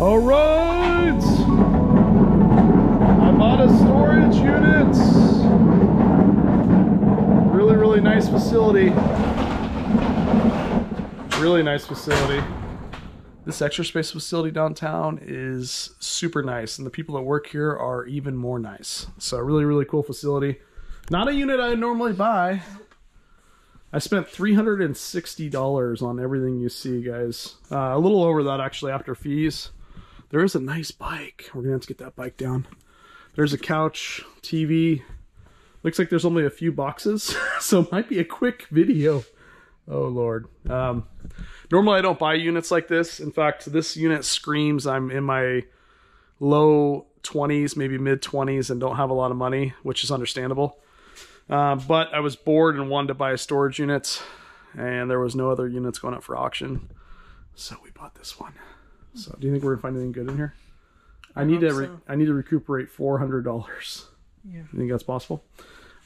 All right. I bought a storage unit. Really, really nice facility. Really nice facility. This extra space facility downtown is super nice, and the people that work here are even more nice. So, really, really cool facility. Not a unit I normally buy. I spent $360 on everything you see, guys. Uh, a little over that, actually, after fees. There is a nice bike. We're to have to get that bike down. There's a couch, TV. Looks like there's only a few boxes, so it might be a quick video. Oh, Lord. Um, normally, I don't buy units like this. In fact, this unit screams I'm in my low 20s, maybe mid 20s, and don't have a lot of money, which is understandable. Uh, but I was bored and wanted to buy a storage unit, and there was no other units going up for auction. So we bought this one. So do you think we're gonna find anything good in here? I, need to re- so. I need to recuperate four hundred dollars. Yeah. You think that's possible?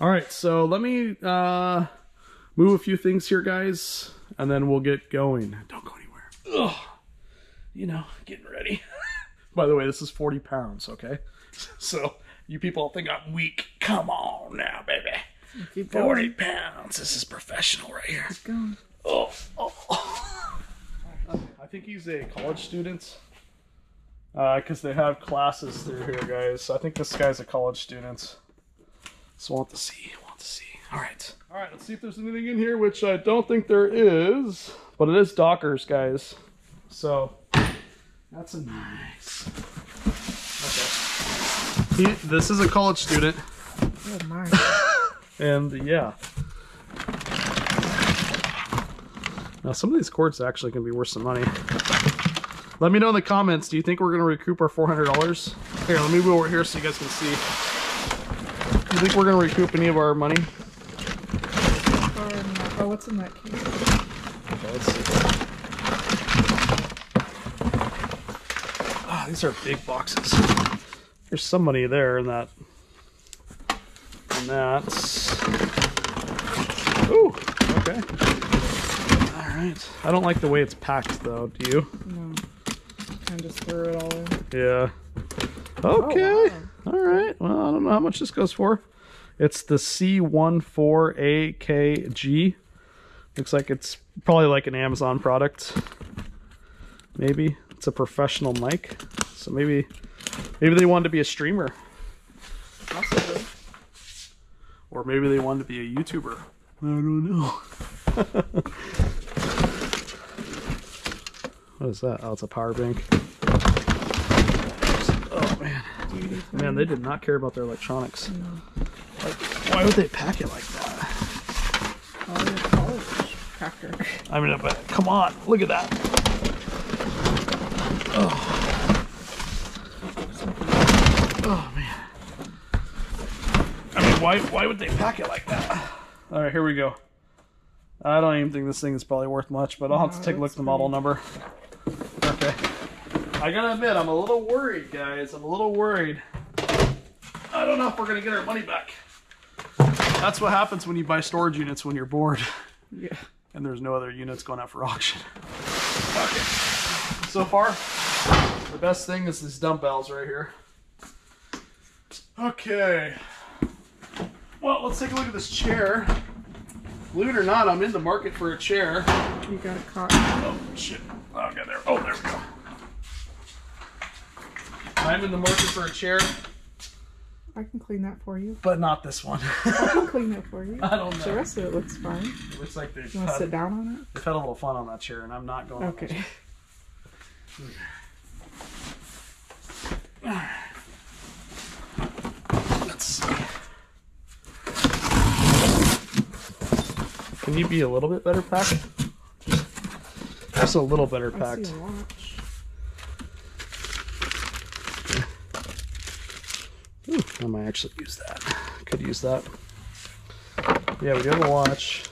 All right, so let me uh, move a few things here, guys, and then we'll get going. Don't go anywhere. Ugh. You know, getting ready. By the way, this is forty pounds. Okay, so you people think I'm weak. Come on now, baby. Keep Forty going. pounds. This is professional right here. Keep going. Oh, oh. I think he's a college student. Uh, because they have classes through here, guys. So I think this guy's a college student. So we'll to see. We'll to see. All right. All right, let's see if there's anything in here, which I don't think there is. But it is Dockers, guys. So that's a nice. Okay. He, this is a college student. Oh my. And yeah. Now some of these cords actually can be worth some money. Let me know in the comments. Do you think we're gonna recoup our four hundred dollars? Here, let me move over here so you guys can see. Do you think we're gonna recoup any of our money? Um, oh, what's in that case? Okay, let's see. Ah, these are big boxes. There's some money there in that. And that's. Ooh, okay. Alright. I don't like the way it's packed though, do you? No. Kind of just threw it all in. Yeah. Oh, okay. Oh, wow. Alright. Well, I don't know how much this goes for. It's the C14AKG. Looks like it's probably like an Amazon product. Maybe. It's a professional mic. So maybe maybe they wanted to be a streamer. Possibly. Or maybe they wanted to be a YouTuber. I don't know. what is that? Oh, it's a power bank. Oh man. Man, they did not care about their electronics. Like, why would they pack it like that? Packer. I mean, but come on, look at that. Oh. Oh man. I mean, why why would they pack it like that? All right, here we go. I don't even think this thing is probably worth much, but I'll have to take a look at the model number. I gotta admit, I'm a little worried, guys. I'm a little worried. I don't know if we're gonna get our money back. That's what happens when you buy storage units when you're bored Yeah. and there's no other units going out for auction. Okay. So far, the best thing is these dumbbells right here. Okay. Well, let's take a look at this chair. Believe it or not, I'm in the market for a chair. You got it caught. Oh, shit. Oh, okay, there. Oh, there we go. I'm in the market for a chair, I can clean that for you. but not this one. I can clean that for you. I don't know. The rest of it looks fine. It looks like they've You want to sit down on it? they've had a little fun on that chair, and I'm not going Okay. Let's see. Can you be a little bit better packed? Just a little better packed. see a watch. Ooh, I might actually use that. Could use that. Yeah, we do have a watch.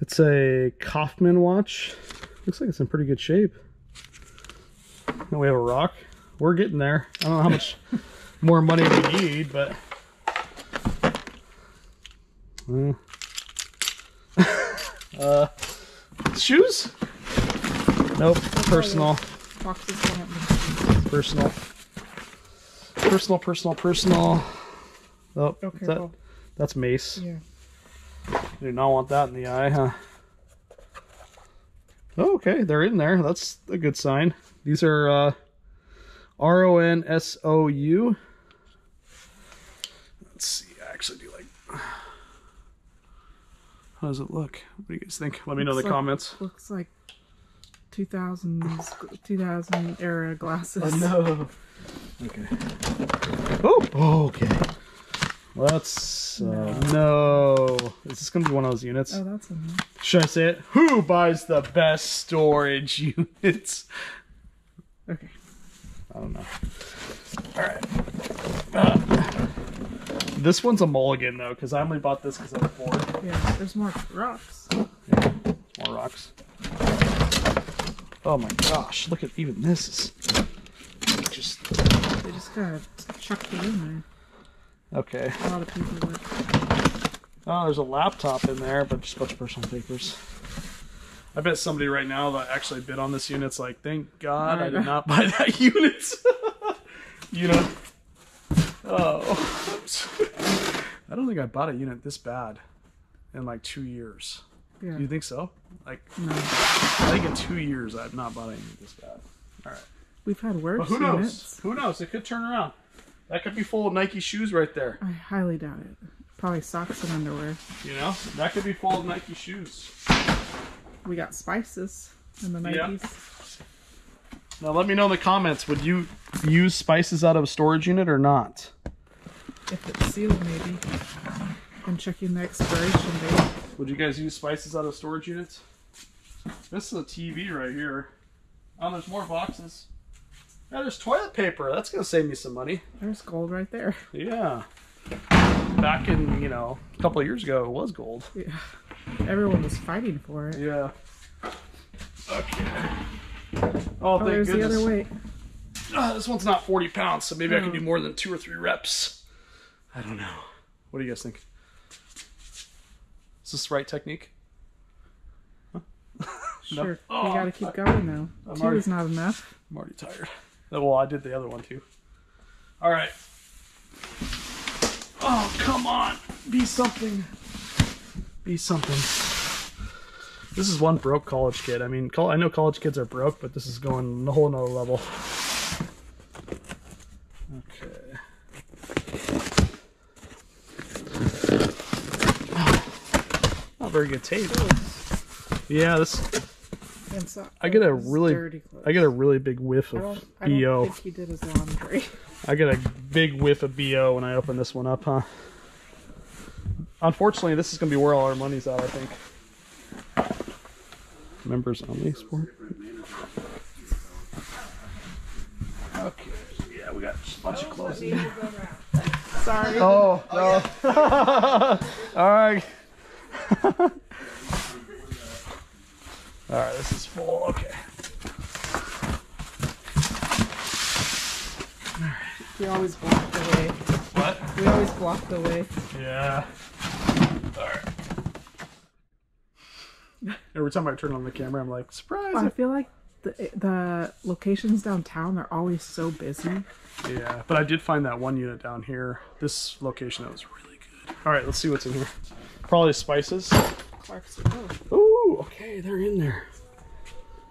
It's a Kaufman watch. Looks like it's in pretty good shape. Then we have a rock. We're getting there. I don't know how much more money we need, but. Uh, uh, shoes? Nope. Personal. Boxes going up the Personal. Personal, personal, personal. Oh, Okay, that, well, that's mace. yeah. Do not want that in the eye, huh? Oh, okay, they're in there. That's a good sign. These are uh, R O N S O U. Let's see. I actually do like. How does it look? What do you guys think? Let me know in the like- comments. Looks like 2000s, 2000 era glasses. no. Okay. Oh. oh, okay. Let's. Uh, no. Is this gonna be one of those units? Oh, that's a nice. Should I say it? Who buys the best storage units? Okay. I don't know. All right. Uh, this one's a mulligan though, because I only bought this because I was bored. Yeah, there's more rocks. Yeah, More rocks. Oh my gosh! Look at even this is just They just kind of chucked it in there. okay. A lot of people would. Oh, there's a laptop in there, but just a bunch of personal papers. I bet somebody right now that actually bid on this unit's like, thank God I did not buy that unit. you know? Oh. I don't think I bought a unit this bad in like two years. Yeah. Do you think so? Like, No. I think in two years I've not bought a unit this bad. All right. We've had worse But who knows? units. Who knows? It could turn around. That could be full of Nike shoes right there. I highly doubt it. Probably socks and underwear. You know? That could be full of Nike shoes. We got spices in the Yeah. Nikes. Now let me know in the comments. Would you use spices out of a storage unit or not? If it's sealed, maybe. And checking the expiration date. Would you guys use spices out of storage units? This is a TV right here. Oh, there's more boxes. Yeah, there's toilet paper. That's gonna save me some money. There's gold right there. Yeah. Back in, you know, a couple of years ago, it was gold. Yeah. Everyone was fighting for it. Yeah. Okay. Oh, Oh, thank there's the other way. Ah, this one's not 40 pounds, so maybe I can Oh. do more than two or three reps. I don't know. What do you guys think? Is this the right technique? Sure. No. Oh, gotta keep going now. I'm Two already- is not enough. I'm already tired. Oh, well, I did the other one too. All right. Oh, come on. Be something. Be something. This is one broke college kid. I mean, I know college kids are broke, but this is going a whole nother level. Okay. Not very good tape. Yeah, this And I get a really- I get a really big whiff I of don't, I don't BO. think he did his laundry. I get a big whiff of BO when I open this one up, huh? Unfortunately, this is going to be where all our money's at, I think. Members only sport. Okay. Yeah, we got a bunch of clothes in there. Sorry. Oh, no. all right. all right, this is full. Okay. We always block the way. What? We always block the way. Yeah. Alright. Every time I turn on the camera, I'm like, surprise! I feel like the the locations downtown are always so busy. Yeah, but I did find that one unit down here. This location that was really good. Alright, let's see what's in here. Probably spices. Oh, okay, they're in there.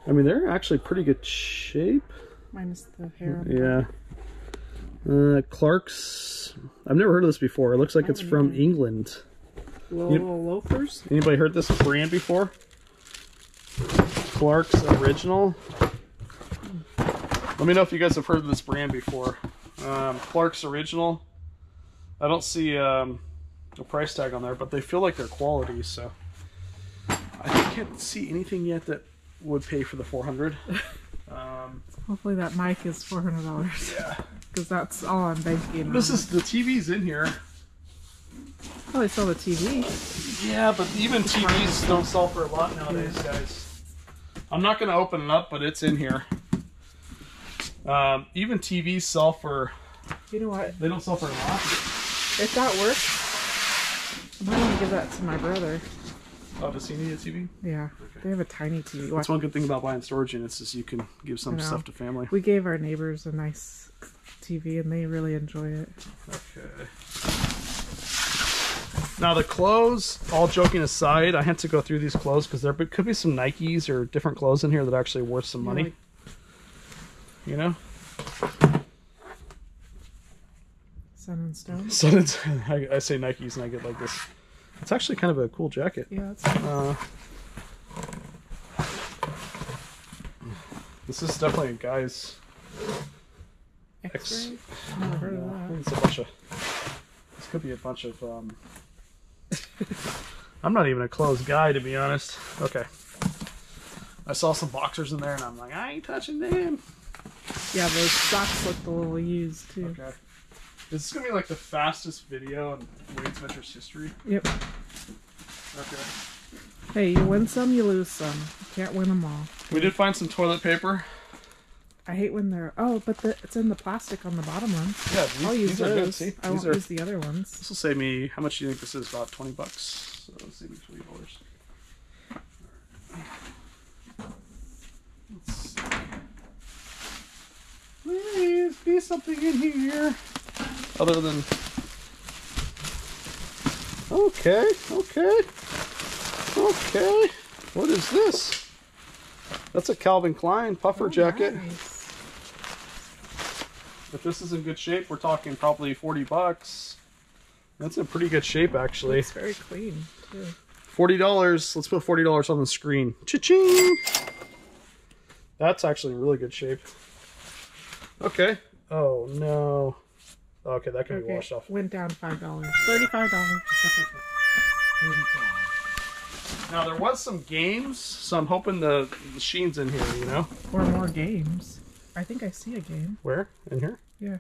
I mean, they're actually pretty good shape. minus the hair. Yeah. Uh, Clarks. I've never heard of this before. It looks like it's from England. Little, little loafers. Anybody heard this brand before? Clarks Original. Let me know if you guys have heard of this brand before. Um, Clarks Original. I don't see um, a price tag on there, but they feel like they're quality, so I can't see anything yet that would pay for the 400. Um, Hopefully that mic is four hundred dollars yeah. because that's all I'm banking. This on. is the TV's in here. Oh, they sell the TV. Yeah, but even TVs don't sell for a lot nowadays, guys. I'm not going to open it up, but it's in here. Um, even TVs sell for, You know what? they don't sell for a lot. If that works, I might want to give that to my brother. Oh, does he need a TV? Yeah. They have a tiny TV. That's one good thing about buying storage units is you can give some stuff to family. we gave our neighbors a nice TV, and they really enjoy it. Okay. Now the clothes, all joking aside, I had to go through these clothes because there could be some Nikes or different clothes in here that are actually worth some Yeah, money. like- You know, Sun and Stone. so it's, I, I say Nikes and I get like this. It's actually kind of a cool jacket. Yeah, it's Uh, this is definitely a guy's. X-ray. Never heard of I that. think it's a bunch of. This could be a bunch of. Um, I'm not even a clothes guy, to be honest. Okay. I saw some boxers in there, and I'm like, I ain't touching them. Yeah, those socks looked a little used too. Okay. This is gonna be like the fastest video in Wade's Ventures history. Yep. Okay. Hey, you win some, you lose some. You can't win them all. We did find some toilet paper. I hate when they're oh, but the, it's in the plastic on the bottom one. Yeah, these, I'll use these are good. See, I these won't are. use the other ones. This will save me. How much do you think this is? About twenty bucks. So it'll save me twenty dollars. Let's see. Please be something in here other than. Okay, okay, okay. What is this? That's a Calvin Klein puffer Oh, jacket. nice. If this is in good shape, we're talking probably 40 bucks. That's in pretty good shape, actually. It's very clean too. $40. Let's put $40 on the screen. Cha-ching! That's actually in really good shape. Okay. Oh, no. Okay, that can be washed off. went down five dollars. Thirty-five dollars. Now, there was some games, so I'm hoping the machine's in here, you know? Or more games. I think I see a game. Where? In here? Yeah.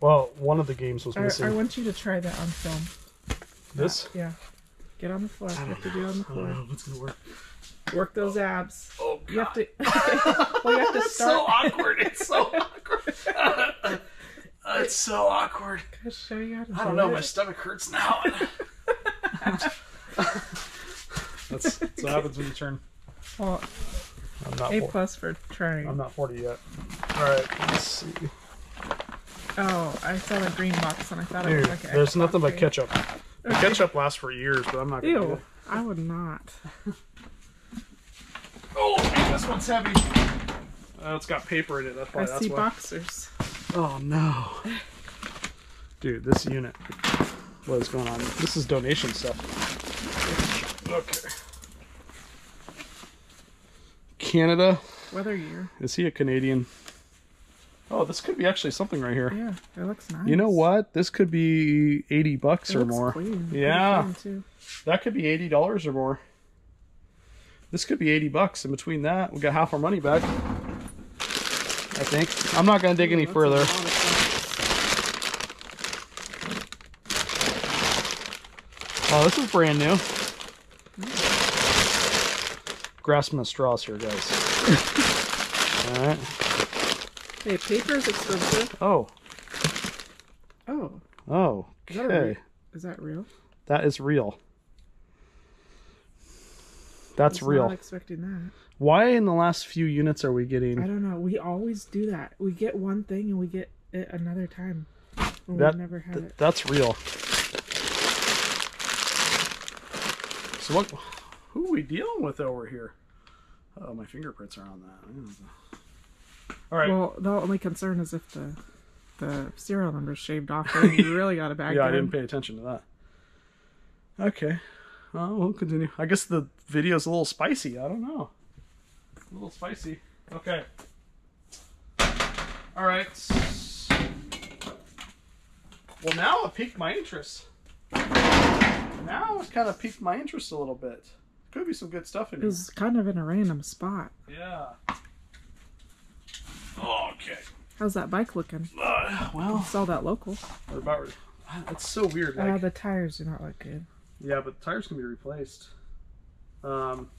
Well, one of the games was I, missing. I want you to try that on film. this? Yeah. Get on the floor. You have to do on the floor. I don't know if it's going to work. Work those abs. Oh, God. You have to. well, you have to It's so awkward. It's so awkward. Uh, it's so awkward. I'll show you how to I don't do know. it. My stomach hurts now. that's, that's what happens when you turn. Well, I'm not. A For, plus for trying. I'm not 40 yet. All right. Let's see. Oh, I saw the green box and I thought it Here, was like an there's nothing but ketchup. The ketchup lasts for years, but I'm not gonna. Ew. I would not. Oh, this one's heavy. Oh, it's got paper in it. That's why. I that's see why. boxers. Oh no. Dude, this unit. What is going on? This is donation stuff. Okay. Canada. Weather year. Is he a Canadian? Oh, this could be actually something right here. Yeah, it looks nice. You know what? This could be 80 bucks It or more. clean. Yeah. That could be $80 or more. This could be 80 bucks. In between that, we got half our money back. I think. I'm not going to dig any Ooh, that's a further. lot of stuff. Oh, this is brand new. Grasping the straws here, guys. All right. Hey, paper is expensive. Oh, Oh, oh, is that, okay. is that real? That is real. That's Was real. Not expecting that. Why in the last few units are we getting? I don't know. We always do that. We get one thing and we get it another time. That? never had th- it. that's real. So what? Who are we dealing with over here? Oh, my fingerprints are on that. All right. Well, the only concern is if the the serial number's shaved off, then you really got a bad yeah, I didn't pay attention to that. Okay. Well, we'll continue. I guess the video's a little spicy. I don't know. A little spicy. Okay. All right. Well, now it piqued my interest. Now it's kind of piqued my interest a little bit. Could be some good stuff in It here. was kind of in a random spot. Yeah. Okay. How's that bike looking? Uh, well, all that local. about. It's so weird. Like, Uh, the tires do not look good. Yeah, but the tires can be replaced. Um,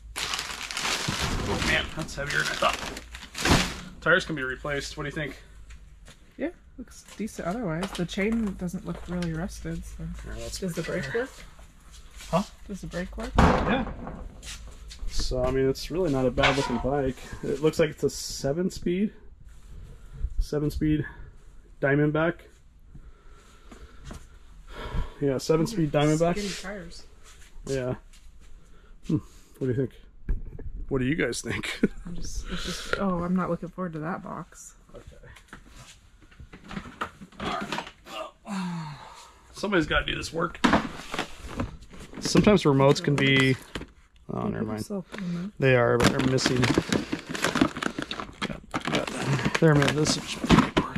oh man, that's heavier than I thought. Tires can be replaced. What do you think? Yeah, looks decent. Otherwise, the chain doesn't look really rusted. So. Here, let's Does the brake there. work? Huh? Does the brake work? Yeah. So I mean, it's really not a bad looking bike. It looks like it's a seven speed, seven speed Diamondback. Yeah, seven speed Diamondback. Skinny tires. Yeah. Hmm. What do you think? What do you guys think? I'm just, it's just. Oh, I'm not looking forward to that box. Okay. Somebody's got to do this work. Sometimes remotes can be. Oh, never mind. So, I don't know. They are, but they're missing. There, man. This is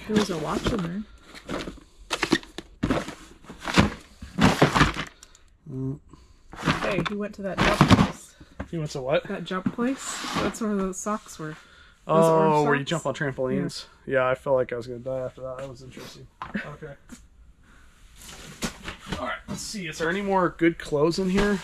There was a watch in there. Mm. Hey, he went to that jump You went to what? That jump place? That's where those socks were. Oh, where you jump on trampolines. Yeah. I felt like I was gonna die after that. That was interesting. Okay. All right. Let's see. Is there any more good clothes in here?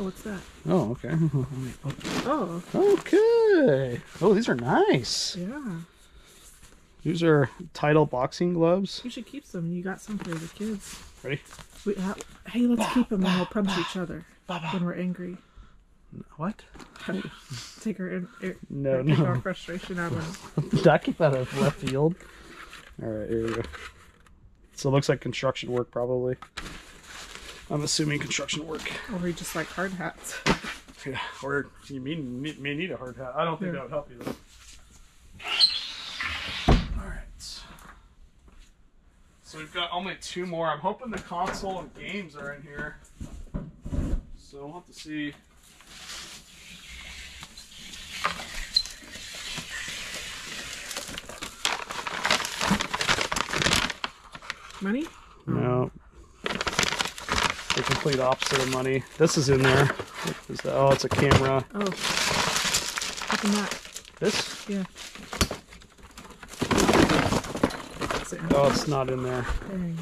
Oh, what's that? Oh, okay. Oh, okay. Oh, these are nice. yeah. These are title boxing gloves. You should keep some. You got some for the kids. Ready? We, ha- hey, let's keep them and we'll punch each other when we're angry. What? Take our, in, ir- No, take no. our frustration out of them. Did that came out of left field? All right, here we go. So it looks like construction work, probably. I'm assuming construction work. Or we just like hard hats. Yeah, or you mean may, may need a hard hat. I don't think Yeah. that would help you though. All right. So we've got only two more. I'm hoping the console and games are in here. So we'll have to see. Money? No. The complete opposite of money. This is in there. That? Oh, it's a camera. Oh. Open that. This? Yeah. It. Oh, it's not in there. Dang.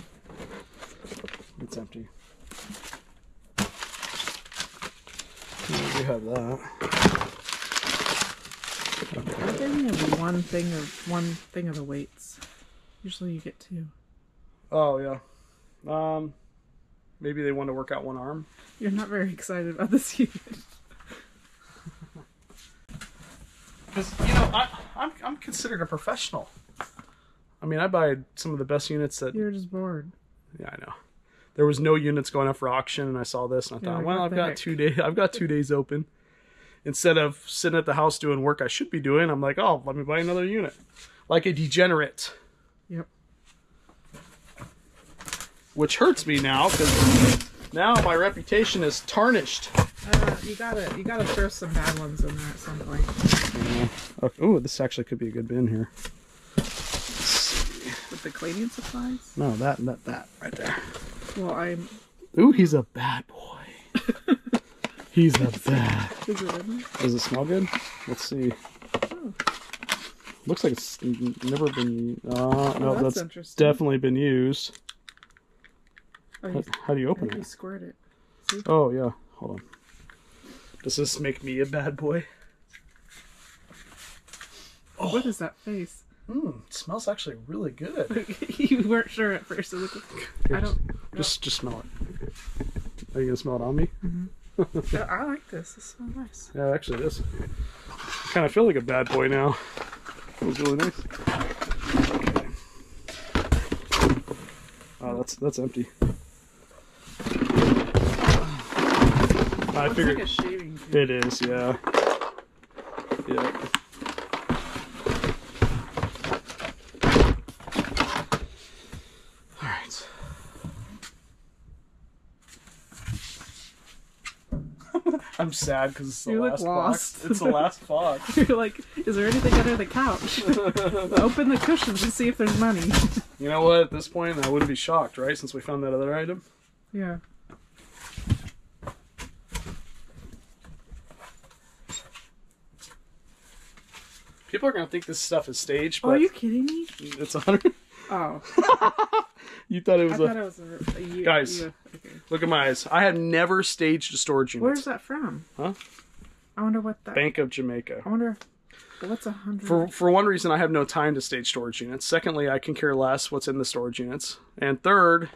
It's empty. We have that. Didn't you have one thing of one thing of the weights? Usually you get two. Oh yeah. Um, maybe they want to work out one arm. You're not very excited about this unit. Because you know, I, I'm I'm considered a professional. I mean, I buy some of the best units that. You're just bored. Yeah, I know. There was no units going up for auction, and I saw this, and I thought, well, I've got heck? two days. I've got two days open. Instead of sitting at the house doing work I should be doing, I'm like, oh, let me buy another unit, like a degenerate, Yep. which hurts me now because now my reputation is tarnished. Uh, you gotta you gotta throw some bad ones in there at some point. Okay. Oh, this actually could be a good bin here. The cleaning supplies? No, that not that right there. Well, I'm. Ooh, he's a bad boy. he's a bad. Is it in there? Does it smell good? Let's see. Looks like it's never been. Uh, no, that's that's, interesting. definitely been used. Oh, How, how do you open you it? squirt it. Oh yeah, hold on. Does this make me a bad boy? Oh. What is that face? Mmm, smells actually really good. you weren't sure at first. Like, I don't. Just just smell it. Are you gonna smell it on me? Mm-hmm. I like this. This smells nice. Yeah, actually it is. I kind of feel like a bad boy now. It was really nice. Okay. Oh, that's that's empty. I figured like a shaving. it is, yeah. Yeah. I'm sad because it's the You last lost. box. It's the last box. You're like, is there anything under the couch? Open the cushions and see if there's money. You know what? At this point, I wouldn't be shocked, right? Since we found that other item. yeah. People are gonna think this stuff is staged, Oh, but are you kidding me? it's a hundred. Oh, You thought it was a. thought it was a, a Guys. you- okay. Look at my eyes. I have never staged a storage unit. Where's that from? Huh? I wonder what that. Bank of Jamaica. I wonder. What's a hundred? For for one reason, I have no time to stage storage units. Secondly, I can care less what's in the storage units. And third,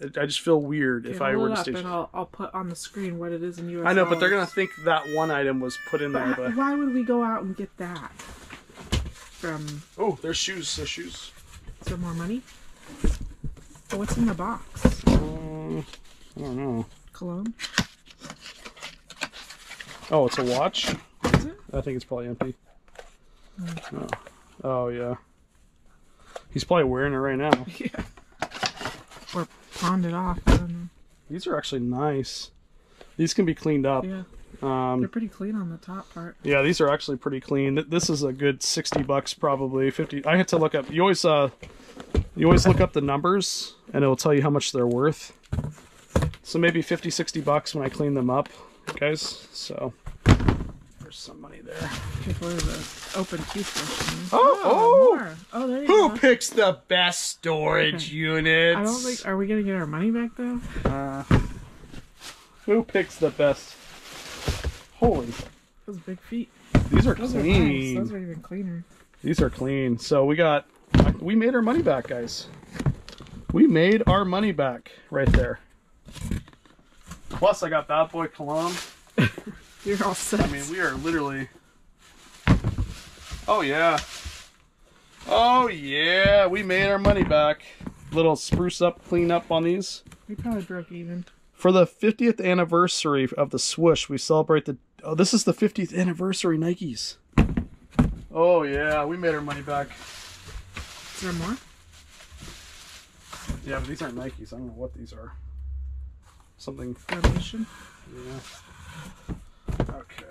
I just feel weird if I were to stage. and I'll, I'll put on the screen what it is in US I know, but they're gonna think that one item was put in there. But But why would we go out and get that? From oh, there's shoes. There's shoes. is there more money? Oh, what's in the box? Um, I don't know. Cologne? Oh, it's a watch. Is it? I think it's probably empty. Hmm. Oh. oh yeah. He's probably wearing it right now. Yeah. Or pawned it off. I don't know. These are actually nice. These can be cleaned up. Yeah, Um, they're pretty clean on the top part. yeah, these are actually pretty clean. This is a good sixty bucks, probably fifty. I had to look up. You always uh, you always look up the numbers, and it'll tell you how much they're worth. So maybe 50, 60 bucks when I clean them up, guys. So there's some money there. Before the open toothbrush. in there. Oh, oh! oh, there you Who go. picks the best storage units? I don't think. Are we gonna get our money back though? Uh, who picks the best? Holy, Those big feet. these are Those are nice. clean. Those are even cleaner. These are clean. So we got, we made our money back, guys. We made our money back right there. Plus, I got Bad Boy Cologne. You're all set. I mean, we are literally. Oh yeah. Oh yeah, we made our money back. Little spruce up, clean up on these. we probably broke even. For the 50th anniversary of the swoosh, we celebrate the. Oh, this is the 50th anniversary Nikes. Oh yeah, we made our money back. There more? Yeah, but these aren't Nikes. I don't know what these are. Something. Donation. Yeah. Okay.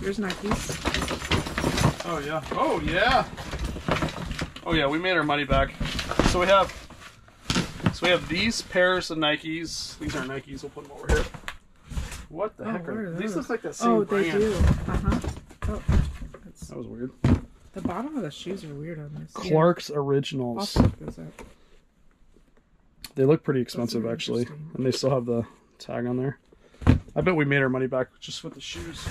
Here's Nikes. Oh yeah. Oh yeah. Oh yeah. We made our money back. So we have. So we have these pairs of Nikes. These aren't Nikes. We'll put them over here. What the Oh, heck are are these? Look like the same Oh, they do. Uh huh. Oh, That was weird. the bottom of the shoes are weird on this. Yeah. Clarks I'll Originals. those up. They look pretty expensive actually, and they still have the tag on there. I bet we made our money back just with the shoes.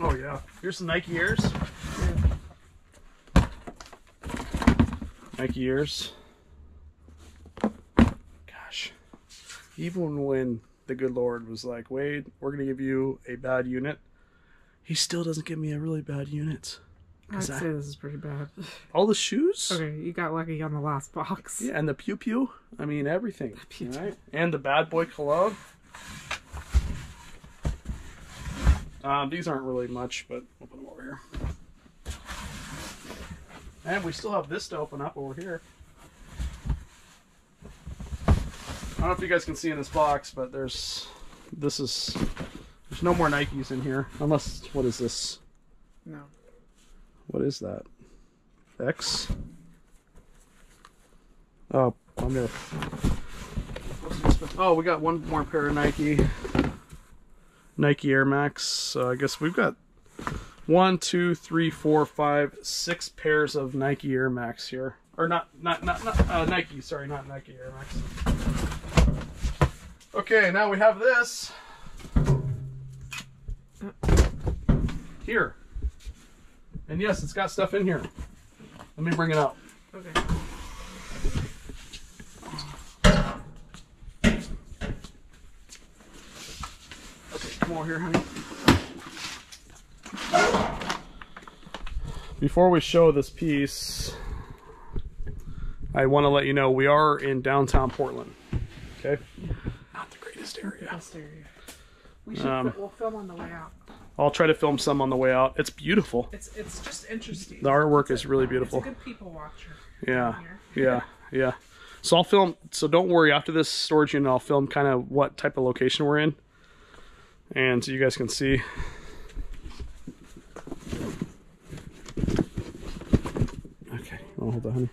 Oh yeah. Here's some Nike Airs. Yeah. Nike Airs. Gosh. Even when the good Lord was like, Wade, we're gonna give you a bad unit, he still doesn't give me a really bad unit. I'd 'Cause I- say this is pretty bad. All the shoes? Okay, you got lucky on the last box. Yeah, and the pew pew. I mean everything. Pew pew. Right? And the bad boy cologne. Um, these aren't really much, but we'll put them over here. And we still have this to open up over here. I don't know if you guys can see in this box, but there's this is there's no more Nikes in here unless what is this? No. What is that? X? Oh, I'm gonna. Oh, we got one more pair of Nike. Nike Air Max. So I guess we've got one, two, three, four, five, six pairs of Nike Air Max here. Or not, not, not, not uh, Nike. Sorry, not Nike Air Max. Okay, now we have this here. And yes, it's got stuff in here. Let me bring it out. Okay. Okay, come over here, honey. Before we show this piece, I want to let you know we are in downtown Portland. Okay? Not the greatest area. Best area. We should. Um, we'll film on the way out. I'll try to film some on the way out. It's beautiful. It's it's just interesting. The artwork It's a- is really beautiful. It's a good people watcher. Yeah, yeah, yeah. So I'll film. So don't worry. After this storage unit, I'll film kind of what type of location we're in, and so you guys can see. Okay, I'll hold that, honey.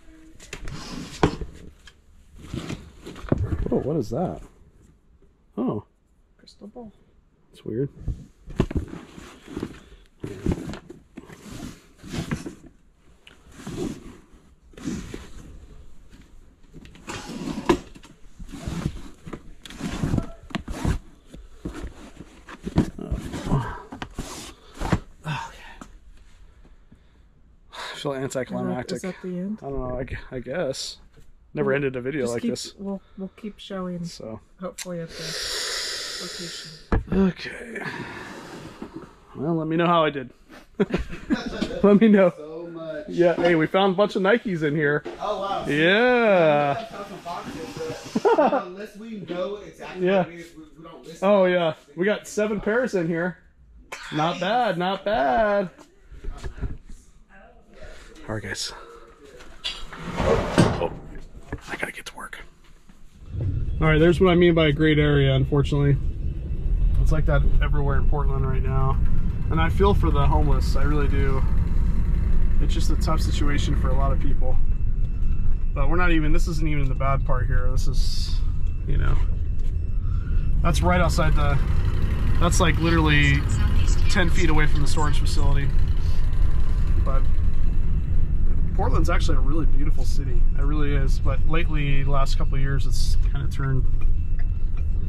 Oh, what is that? Oh, Crystal ball. It's weird. actual anticlimactic. Is that the end? I don't know. I, I guess. Never we'll ended a video like keep, this. We'll we'll keep showing. So hopefully at the location. Okay. Well, let me know how I did. let me know. So much. Yeah. Hey, we found a bunch of Nikes in here. Oh wow. Yeah. I found some boxes, but unless we know exactly Yeah. what it is, we, we don't. Oh yeah. We got seven pairs in here. Not bad. Not bad. All right, guys. Oh, I gotta get to work. All right, there's what I mean by a great area. Unfortunately, it's like that everywhere in Portland right now, and I feel for the homeless. I really do. It's just a tough situation for a lot of people. But we're not even. This isn't even the bad part here. This is, you know, that's right outside the. That's like literally 10 feet away from the storage facility. But Portland's actually a really beautiful city. It really is. But lately, last couple years, it's kind of turned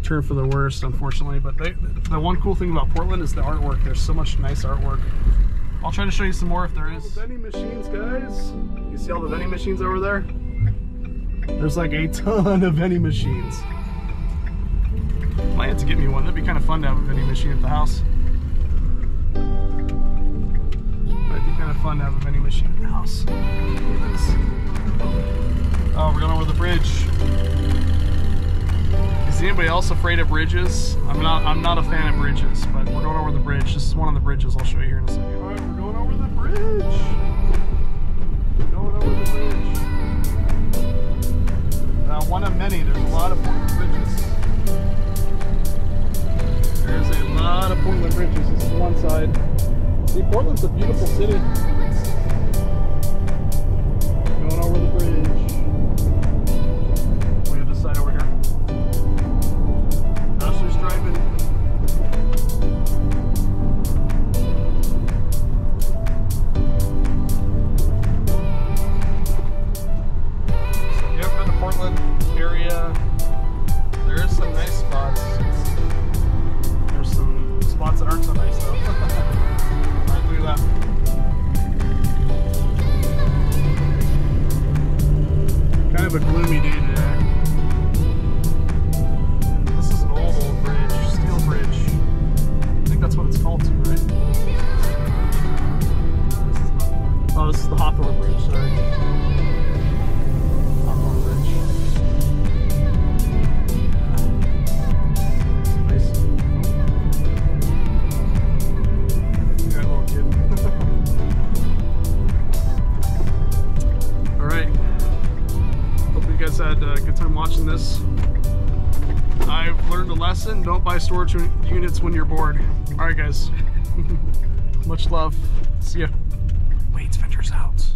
turned for the worst, unfortunately. But they, the one cool thing about Portland is the artwork. There's so much nice artwork. I'll try to show you some more if there is. Vending machines, guys. You see all the vending machines over there? There's like a ton of vending machines. Might have to get me one. That'd be kind of fun to have a vending machine at the house. Might be kind of fun to have a vending machine at the house. Anybody else afraid of bridges? I'm not. I'm not a fan of bridges, but we're going over the bridge. This is one of the bridges. I'll show you here in a second. All right, we're going over the bridge. Going over the bridge. Uh, one of many. There's a lot of Portland bridges. There's a lot of Portland bridges. This is one side. See, Portland's a beautiful city. When you're bored. All right, guys. Much love. See ya. Wade's Ventures out.